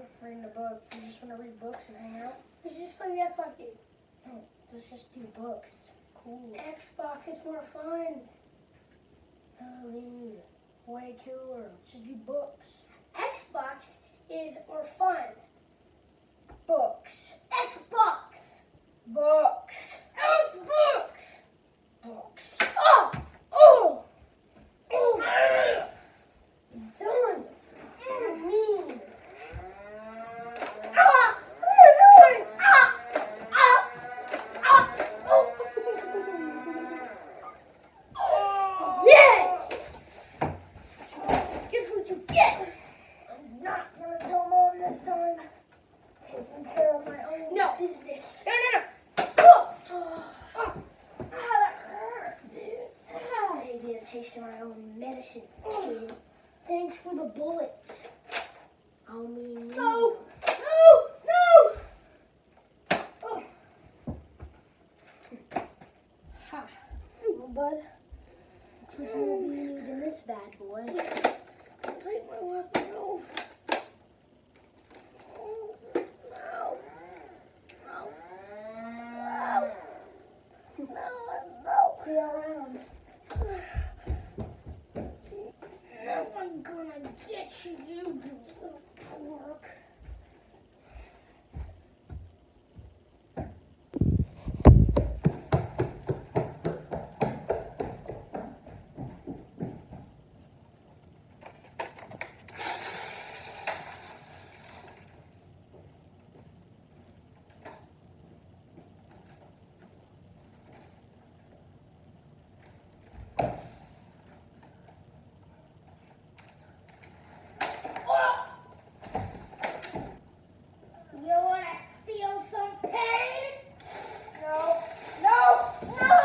a book. You just want to read books and hang out? Let's just play the Xbox game. No, let's just do books. It's cool. Xbox is more fun. No, dude. Way cooler. Let's just do books. Xbox is more fun. Own No. No, no, no. Oh! Oh, Oh! that hurt, dude. Ah, I a taste of my own medicine, kid. Thanks for the bullets. I'll mean No! No! No! Oh. Ha. Well, bud. Looks like you'll be eating this bad boy. Take my weapon. No. Oh, no. No. No. No. No. See around. No, gonna get you, you little pork. Oh! You wanna feel some pain? No. No. No.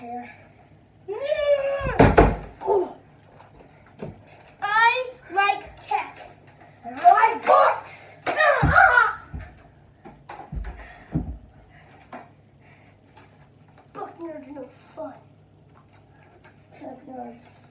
hair. Ooh. I like tech. And I like books. Book nerds no fun. Tech nerds.